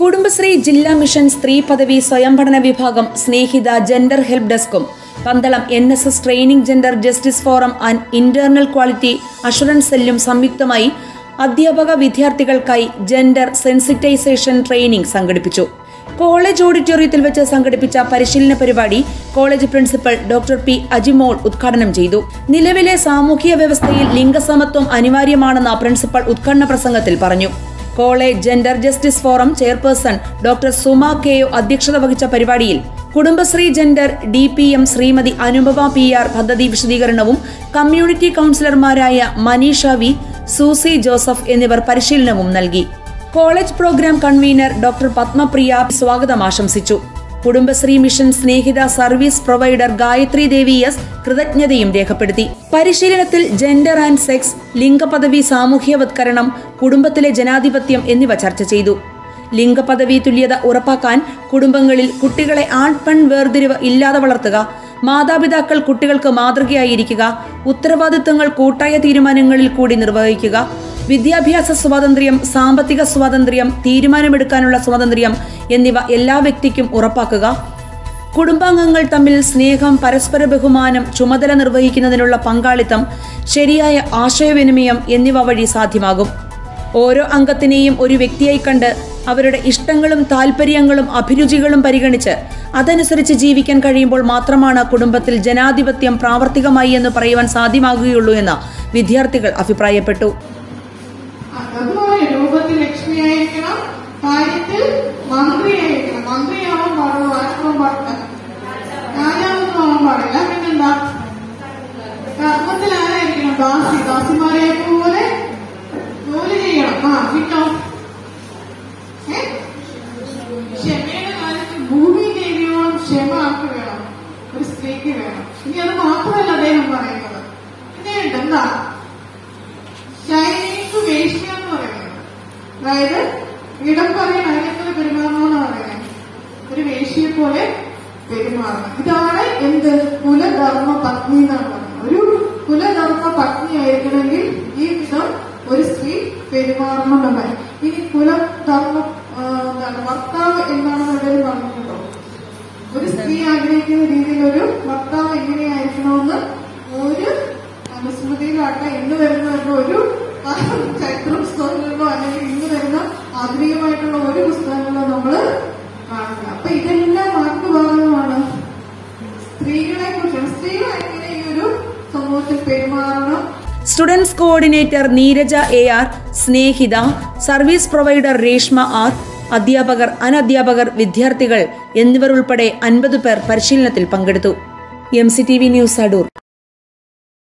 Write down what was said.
കുടുംബശ്രീ ജില്ലാ മിഷൻ സ്ത്രീ പദവി സ്വയംഭരണ വിഭാഗം Snehitha gender help ഡെസ്കും. Pandalam N S S training gender justice forum and internal quality assurance സെല്ലും സംയുക്തമായി അധ്യാപക വിദ്യാർത്ഥികൾക്കായി ജെൻഡർ സെൻസിറ്റൈസേഷൻ ട്രെയിനിംഗ് സംഘടിപ്പിച്ചു. കോളേജ് ഓഡിറ്റോറിയത്തിൽ വെച്ച് സംഘടിപ്പിച്ച പരിശീലന പരിപാടി college principal doctor P Ajimol ഉദ്ഘാടനം ചെയ്തു. നിലവിലെ സാമൂഹിക വ്യവസ്ഥയിൽ ലിംഗസമത്വം അനിവാര്യമാണെന്ന് പ്രിൻസിപ്പൽ ഉദ്ഘാടന പ്രസംഗത്തിൽ പറഞ്ഞു. College gender justice forum chairperson doctor Suma കെയോ അധ്യക്ഷത വഹിച്ച പരിപാടിയിൽ Kudumbashree gender D P M Shrimati Anupama P R പദ്ധതി വിശദീകരണവും കമ്മ്യൂണിറ്റി കൗൺസിലർമാരായ മനീഷ വി സൂസി ജോസഫ് എന്നിവർ പരിശീലനവും നൽകി. College program convener doctor Padmapriya സ്വാഗതം ആശംസിച്ചു. Kudumbashree mission Snehitha service provider Gayathri Devi S കൃതജ്ഞതയും രേഖപ്പെടുത്തി. പരിശീലനത്തിൽ ജെൻഡർ ആൻഡ് സെക്സ് ലിംഗപദവി സാമൂഹ്യവത്കരണം കുടുംബത്തിലെ ജനാധിപത്യം എന്നിവ ചർച്ച ചെയ്തു. ലിംഗപദവി തുല്യത ഉറപ്പാക്കാൻ കുടുംബങ്ങളിൽ കുട്ടികളെ ആൺ പെൺ വേർതിരിവ് ഇല്ലാതെ വളർത്തുക മാതാപിതാക്കൾ കുട്ടികൾക്ക് മാതൃകയായിരിക്കുക ഉത്തരവാദിത്തങ്ങൾ കൂട്ടായ തീരുമാനങ്ങളിൽ കൂടി നിർവഹിക്കുക വിദ്യാഭ്യാസ സ്വാതന്ത്ര്യം സാമ്പത്തിക സ്വാതന്ത്ര്യം തീരുമാനമെടുക്കാനുള്ള സ്വാതന്ത്ര്യം എന്നിവ എല്ലാ വ്യക്തിക്കും ഉറപ്പാക്കുക. കുടുംബാംഗങ്ങൾ തമ്മിൽ സ്നേഹം പരസ്പര ബഹുമാനം ചുമതല നിർവഹിക്കുന്നതിനുള്ള പങ്കാളിത്തം ശരിയായ ആശയവിനിമയം എന്നിവ വഴി സാധ്യമാകും. ഓരോ അംഗത്തിനെയും ഒരു വ്യക്തിയായി കണ്ട് അവരുടെ ഇഷ്ടങ്ങളും താല്പര്യങ്ങളും അഭിരുചികളും പരിഗണിച്ച് അതനുസരിച്ച് ജീവിക്കാൻ കഴിയുമ്പോൾ മാത്രമാണ് കുടുംബത്തിൽ ജനാധിപത്യം പ്രാവർത്തികമായി എന്ന് പറയുവാൻ സാധ്യമാകുകയുള്ളൂ എന്ന് വിദ്യാർത്ഥികൾ അഭിപ്രായപ്പെട്ടു. അതുപോലെ രൂപത്തിൽ ലക്ഷ്മിയായിരിക്കണം കാര്യത്തിൽ മന്ത്രിയായിരിക്കണം മന്ത്രിയാവാൻ പാടുള്ളൂ. ആശ്രമം പാടില്ല? രാജാവൊന്നും ആവാൻ പാടില്ല. പിന്നെന്താ? കർമ്മത്തിൽ ആരായിരിക്കണം ദാസി. ദാസിമാരെ പോലെ ജോലി ചെയ്യണം. ആ ഏ? ക്ഷമയുടെ കാര്യത്തിൽ ഭൂമി ദേവിയോളം ക്ഷമ ആർക്ക് വേണം? ഒരു സ്ത്രീക്ക് വേണം. ഇനി അത് മാത്രമല്ല അദ്ദേഹം പറയുന്നത്. പിന്നെ എന്താ ചൈനീസ് വേഷ്യ എന്ന് പറയുന്നത് അതായത് ഇടം പറയാൻ അതിനെപ്പോലെ പെരുമാറണമെന്ന് പറയുന്നത് ഒരു വേശിയെ പോലെ പെരുമാറണം ഇതാണ് എന്ത്? കുലധർമ്മ പത്നി എന്നാണ് പറയുന്നത്. ഒരു കുലധർമ്മ പത്നി ആയിരിക്കണമെങ്കിൽ ഈ വിധം ഒരു സ്ത്രീ പെരുമാറണം എന്നാണ് ഇനി കുലധർമ്മ എന്താണ് ഭർത്താവ് എന്താണെന്ന് എവിടെയും പറഞ്ഞിട്ടുണ്ടോ ഒരു സ്ത്രീ ആഗ്രഹിക്കുന്ന രീതിയിൽ ഒരു ഭർത്താവ് എങ്ങനെയായിരിക്കണമെന്ന് ഒരു അനുസ്മൃതിയിലാട്ടെ ഇന്ന് വരുന്ന ഒരു ചരിത്രം പുസ്തകങ്ങളിലോ അല്ലെങ്കിൽ ഇന്ന് വരുന്ന ആധുനികമായിട്ടുള്ള ഒരു പുസ്തകങ്ങളും നമ്മൾ കാണുന്നത്. അപ്പൊ ഇതെല്ലാം മാർഗഭാഗമാണ് സ്ത്രീകളെ കുറിച്ചാണ് സ്ത്രീകൾ എങ്ങനെ ഈ ഒരു സമൂഹത്തിൽ പെരുമാറണം? Students coordinator Neeraja A R Snehitha service provider Reshma R അധ്യാപകർ അനധ്യാപകർ വിദ്യാർത്ഥികൾ എന്നിവർ ഉൾപ്പെടെ അൻപത് പേർ പരിശീലനത്തിൽ പങ്കെടുത്തു. M C T V news Adoor.